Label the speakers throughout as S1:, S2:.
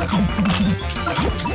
S1: Oh, my God.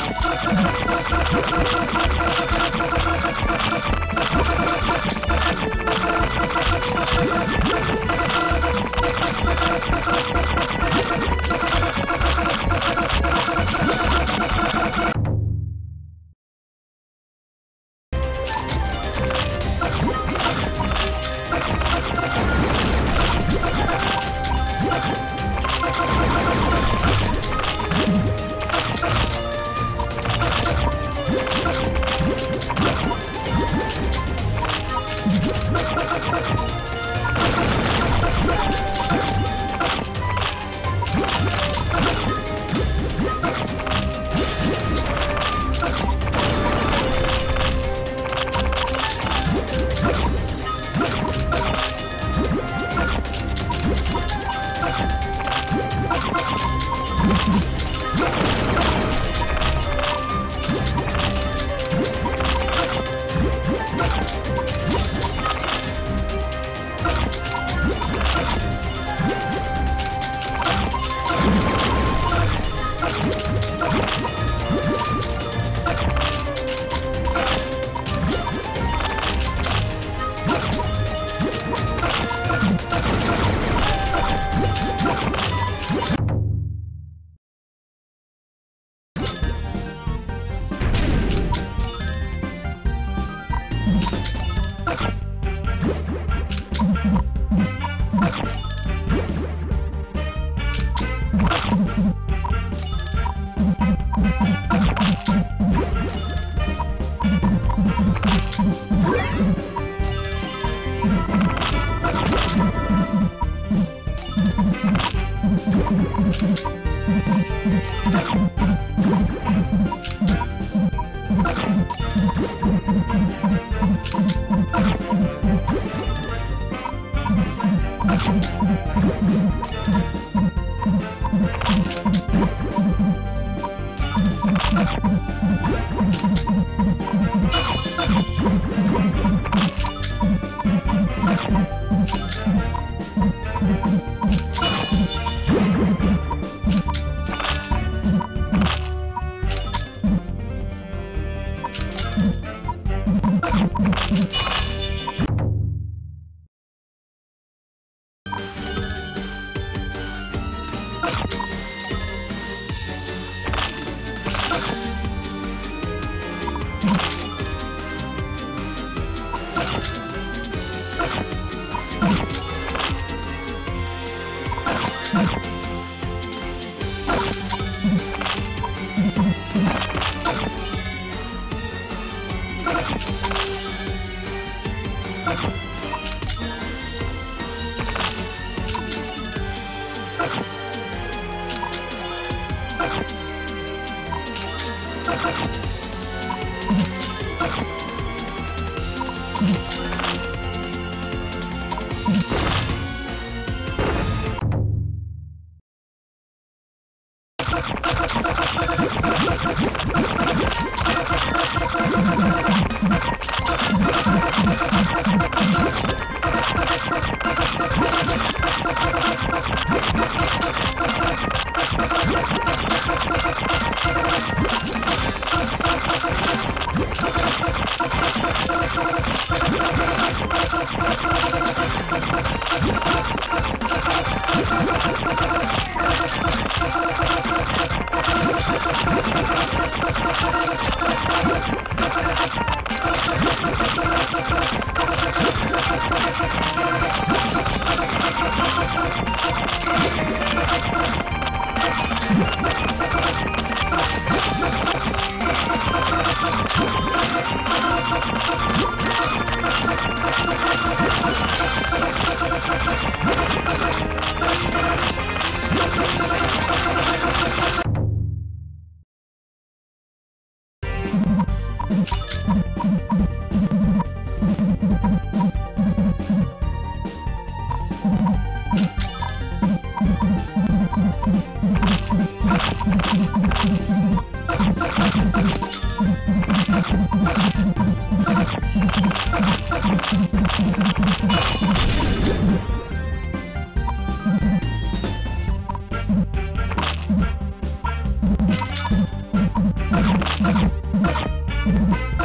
S1: Thank you. ¡Viva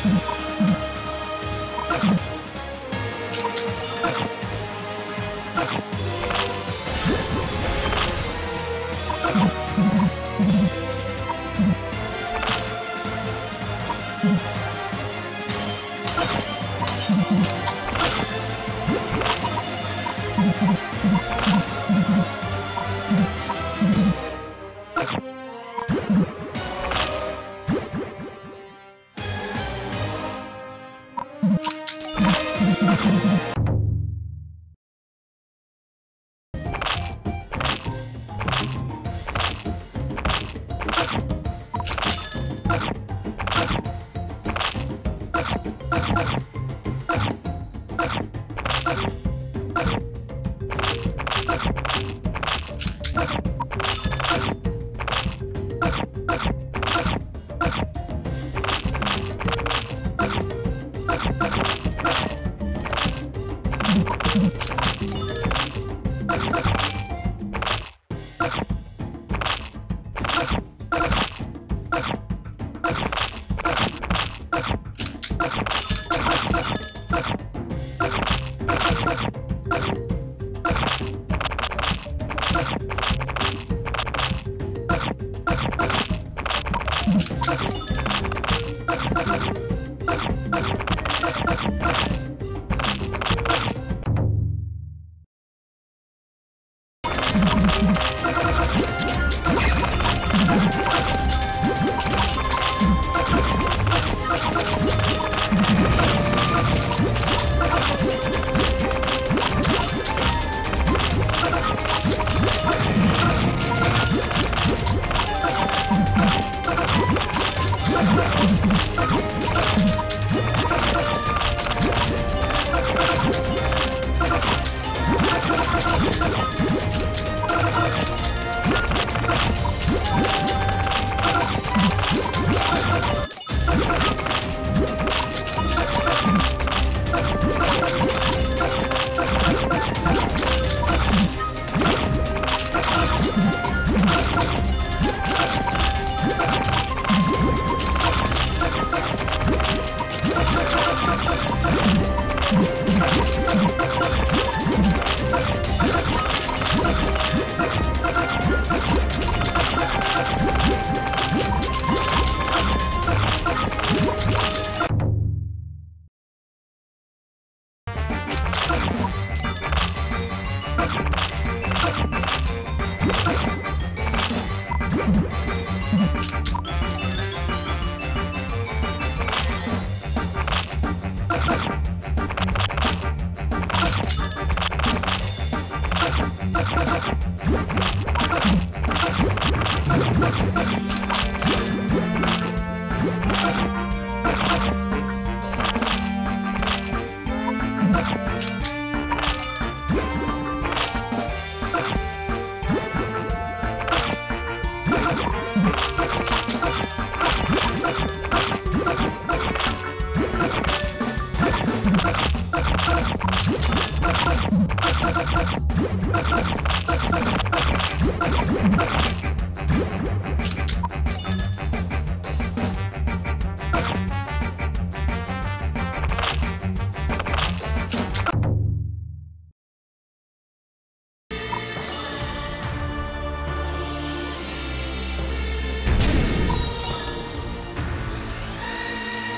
S1: Thank you.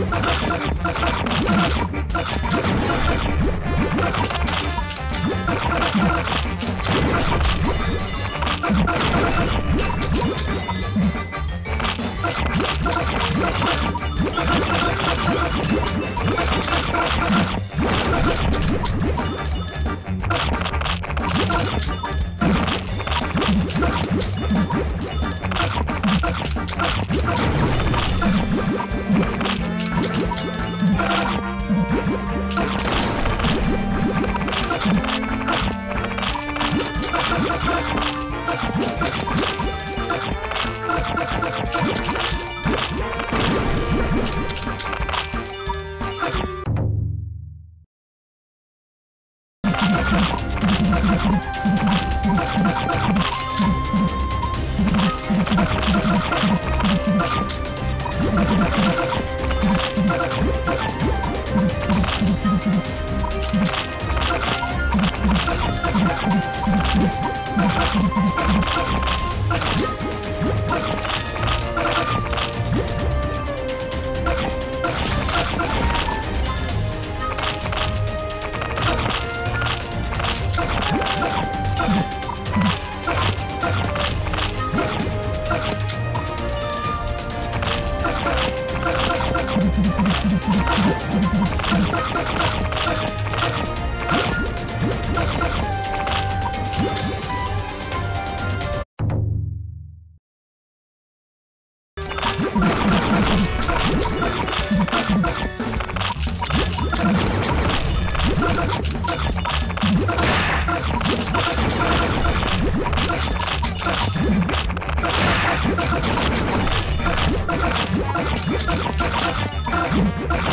S1: Let's go. Thank you. Ah!